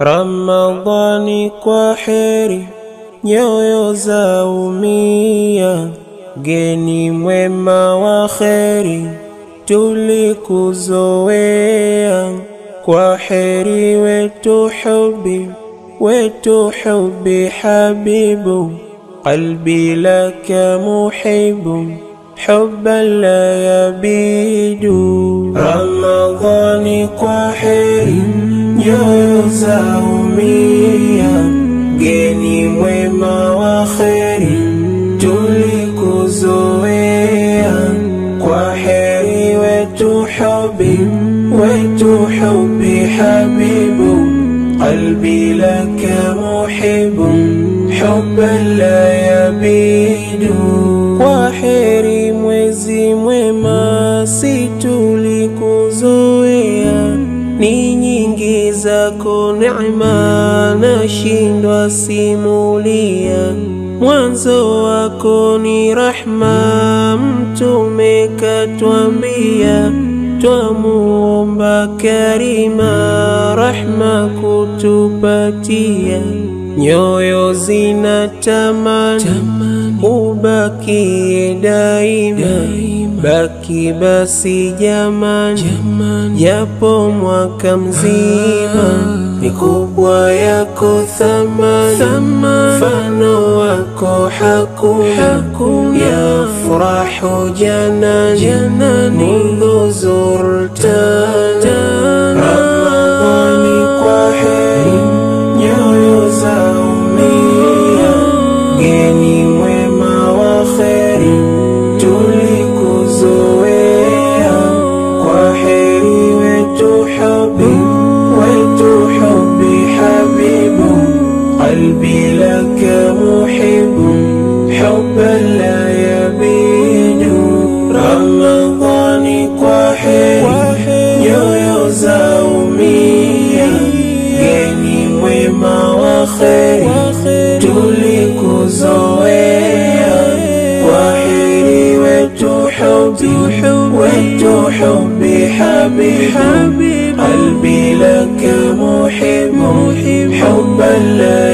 Ramadhani kwa heri, nyoyo za umia, geni mwema wa kheri, tulikuzoea kwa heri wetu hubi, wetu hubi habibu, qalbi laka muhibu حبا لا يبيد Ramadhani kwa heri, za umia, geni mwema wa kheri, tulikuzoea kwa heri wetu hubi, wetu hubi habibu, qalbi laka muhibu, hubban la yabidu kwa ni nyingi zako neema, nashindwa simulia. Mwanzo wako ni rahma, Mtume katwambia, twamuomba Karima, rahma kutupatia, nyoyo zinatamani ubakie daima, baki basi jamani, japo mwaka mzima, mikubwa yako thamani, mfano wako hakuna, yafurahu janani, mundhu zurtana, حب لا يبيد رمضان قحي يو يو زومي. جني ويما وخي تلك زويا وحيري وتحبي حبي حبيب. قلبي لك محب. حبا لا يبيد